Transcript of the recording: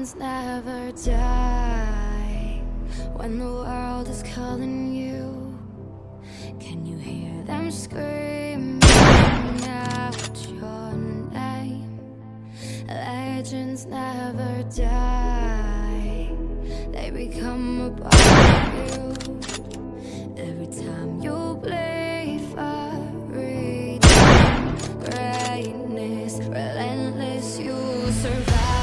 ones never die when the world is calling you. Can you hear them screaming out your name? Legends never die, they become a part of you. Every time you play for freedom, greatness, relentless, you survive.